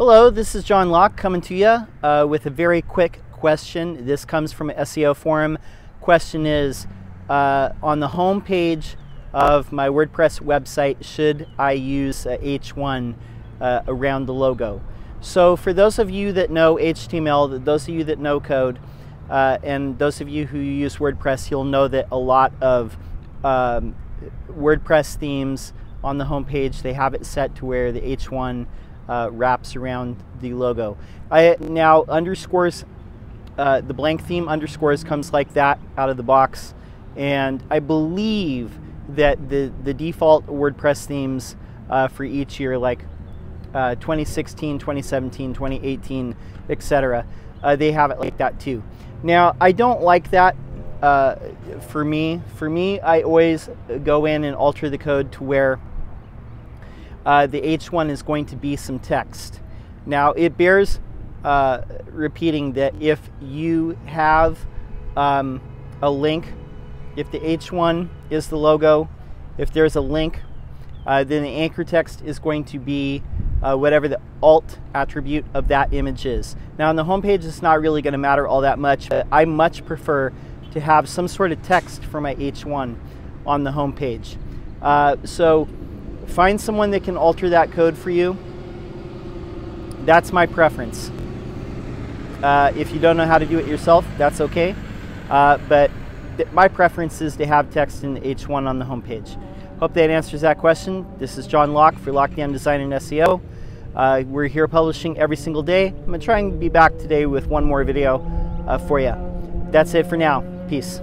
Hello, this is John Locke coming to you uh, with a very quick question. This comes from SEO Forum. Question is uh, on the home page of my WordPress website, should I use uh, H1 around the logo? So, for those of you that know HTML, those of you that know code, uh, and those of you who use WordPress, you'll know that a lot of um, WordPress themes on the home page they have it set to where the H1 uh, wraps around the logo. I now underscores uh, the blank theme underscores comes like that out of the box, and I believe that the the default WordPress themes uh, for each year, like uh, 2016, 2017, 2018, etc., uh, they have it like that too. Now I don't like that. Uh, for me, for me, I always go in and alter the code to where uh, the H1 is going to be some text. Now it bears uh, repeating that if you have um, a link, if the H1 is the logo, if there's a link, uh, then the anchor text is going to be uh, whatever the alt attribute of that image is. Now on the home page, it's not really going to matter all that much. I much prefer to have some sort of text for my H1 on the home page. Uh, so Find someone that can alter that code for you. That's my preference. Uh, if you don't know how to do it yourself, that's okay. Uh, but my preference is to have text in H1 on the homepage. Hope that answers that question. This is John Locke for Lockedown Design and SEO. Uh, we're here publishing every single day. I'm going to try and be back today with one more video uh, for you. That's it for now. Peace.